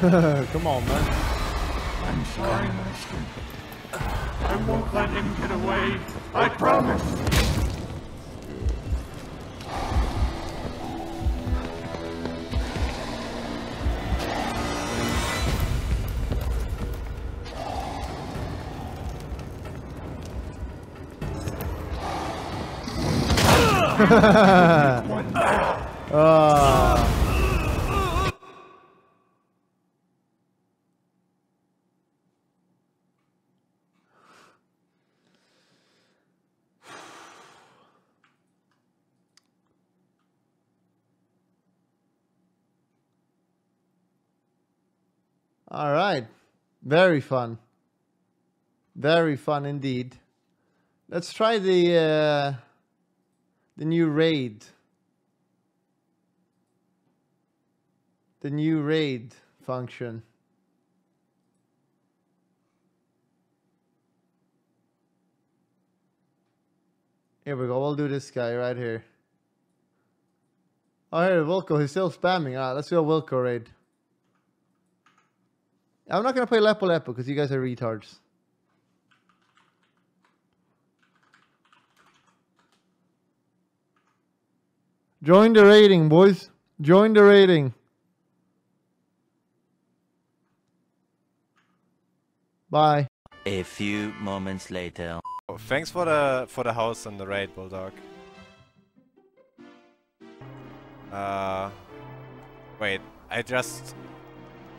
Come on, man. I'm sorry, Master. I won't let him get away. I promise. Ah. All right. Very fun. Very fun indeed. Let's try the uh, the new raid. The new raid function. Here we go. We'll do this guy right here. Oh, here, Wilko. He's still spamming. All right, let's go Wilko raid. I'm not going to play Lepo Lepo because you guys are retards. Join the rating, boys. Join the rating. Bye. A few moments later. Oh, thanks for the for the house and the raid, Bulldog. Uh, wait, I just...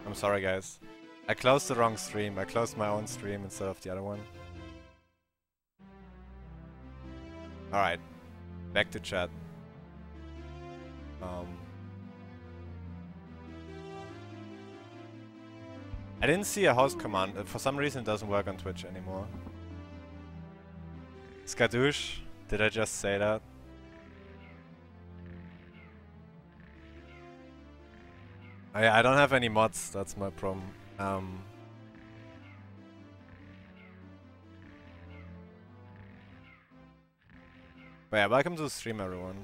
I'm sorry, guys. I closed the wrong stream. I closed my own stream instead of the other one. Alright, back to chat. Um, I didn't see a house command. For some reason it doesn't work on Twitch anymore. Skadoosh, did I just say that? I, I don't have any mods, that's my problem. Um, but yeah, welcome to the stream everyone.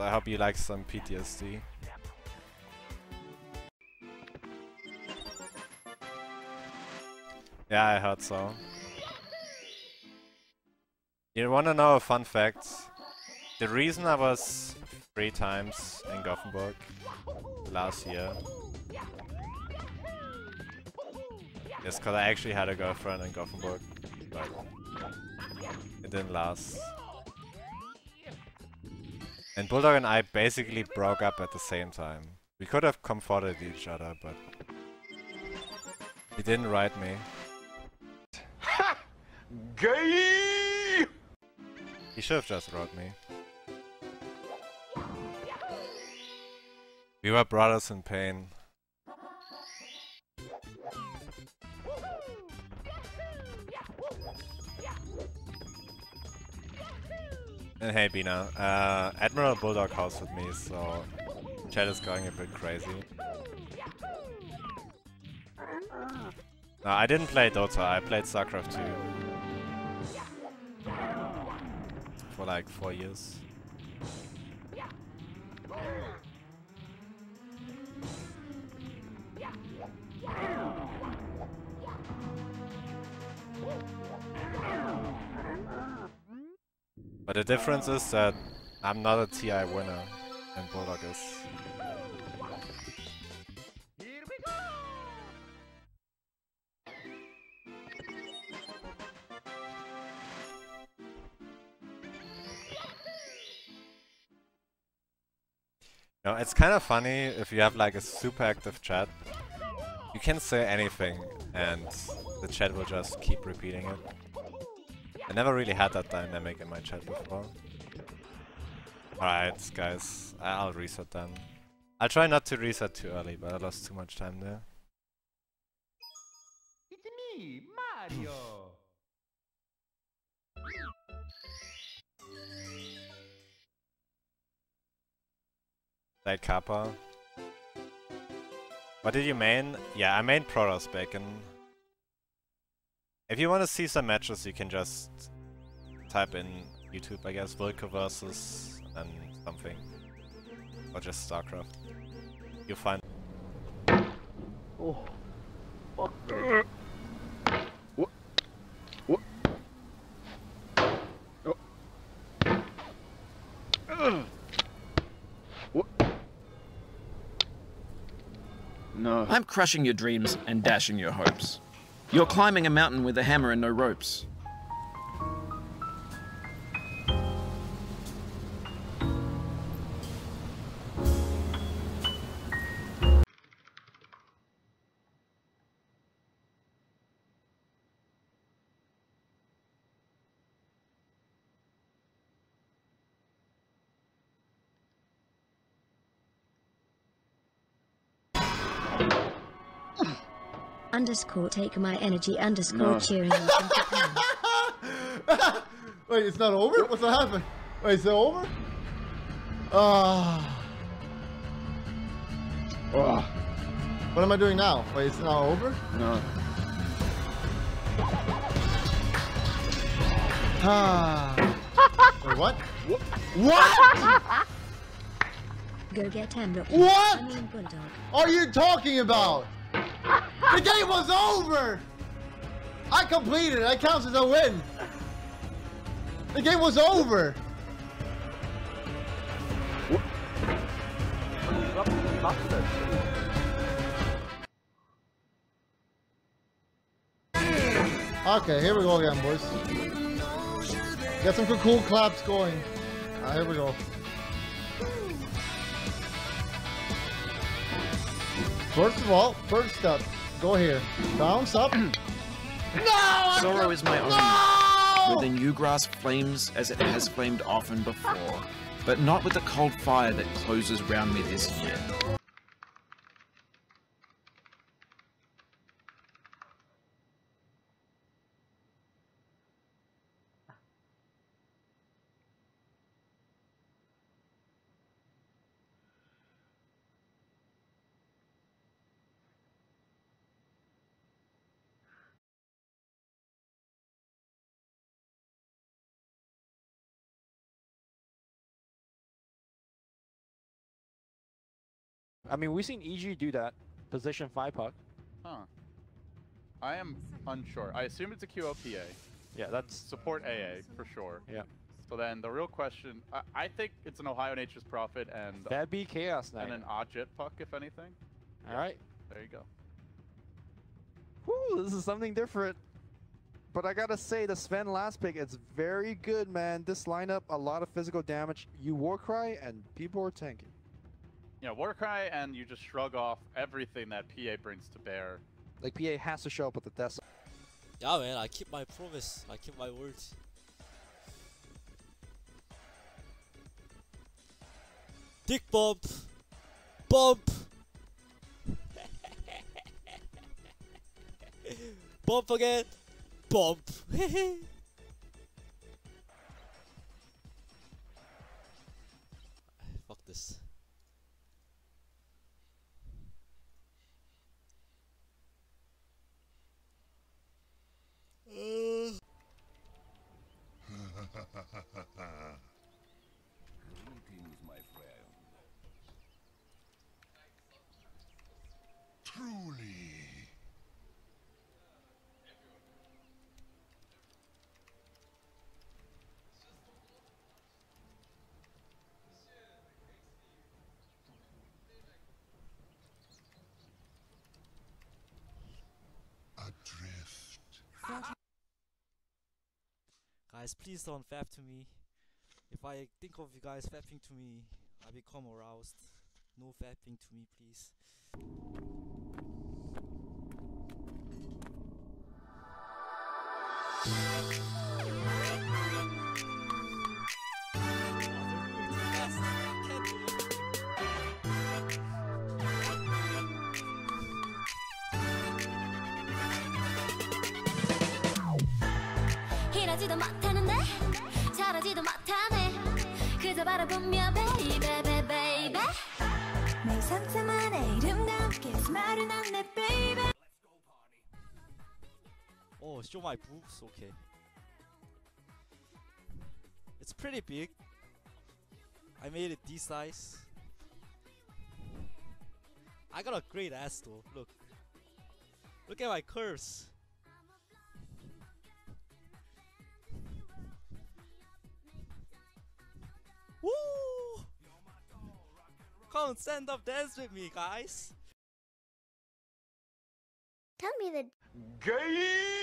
I hope you like some PTSD. Yeah, I heard so. You wanna know a fun fact? The reason I was three times in Gothenburg last year is because I actually had a girlfriend in Gothenburg, but it didn't last. And Bulldog and I basically broke up at the same time. We could have comforted each other, but he didn't write me. Ha! Gay! He should have just wrote me. We were brothers in pain. And hey Bina, uh, Admiral Bulldog hosted me, so chat is going a bit crazy. No, I didn't play Dota, I played StarCraft 2. For like four years. But the difference is that I'm not a TI winner and Bulldog is. No, it's kind of funny if you have like a super active chat. You can say anything and the chat will just keep repeating it. I never really had that dynamic in my chat before. Alright, guys, I'll reset then. I'll try not to reset too early, but I lost too much time there. It's me, Mario. Kappa. What did you main? Yeah, I main Protoss Bacon. If you want to see some matches, you can just type in YouTube, I guess. Volker versus and something. Or just StarCraft. You'll find. Oh, fuck. What? What? Oh. Ugh. What? No. I'm crushing your dreams and dashing your hopes. You're climbing a mountain with a hammer and no ropes. Underscore take my energy underscore No. cheering on from Japan. Wait, it's not over? What's that happening? Wait, is it over? Ah. Oh, what am I doing now? Wait, it's not over? no. Ah. Wait, what? What? Go get him. What? I mean are you talking about? The game was over! I completed it. That counts as a win. The game was over. Okay, here we go again, boys. Get some cool claps going. Ah, here we go. First of all, first step, go here. Bounce up. no! Sorrow is my own. No! Within you grasp flames as it has flamed often before, but not with the cold fire that closes round me this year. I mean, we've seen EG do that. Position 5 puck. Huh. I am unsure. I assume it's a QLPA. Yeah, that's... Support AA for sure. Yeah. So then the real question, I, I think it's an Ohio Nature's Prophet and That'd be Chaos Knight. and an Ojit puck, if anything. Alright. There you go. Whew, this is something different. But I gotta say, the Sven last pick, it's very good, man. This lineup, a lot of physical damage. You Warcry, and people are tanking. Yeah, Warcry, and you just shrug off everything that PA brings to bear. Like, PA has to show up with the death. Yeah, man, I keep my promise. I keep my words. Dick bump! Bump! bump again! Bump! Fuck this. Guys, please don't fap to me. If I think of you guys fapping to me, I become aroused. No fapping to me, please. 이러지도 못하 상상만의 이름과 함께 스마일은 안내 베이베 Oh, show my boobs? Okay. It's It's pretty big. I made it D size. I got a great ass though. Look. Look at my curves. Come stand up dance with me, guys. Tell me the Gay!